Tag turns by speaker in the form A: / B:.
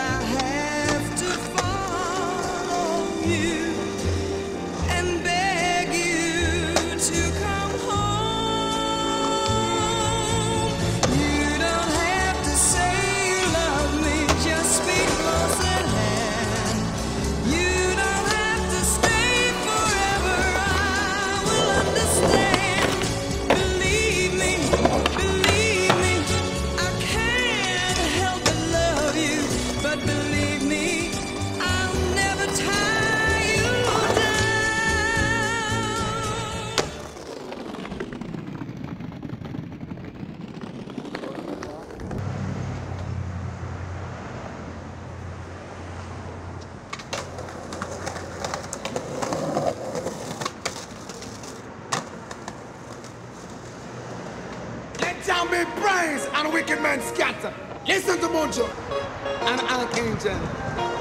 A: I had. be
B: praised and wicked men scatter. Listen to Mojo and Archangel.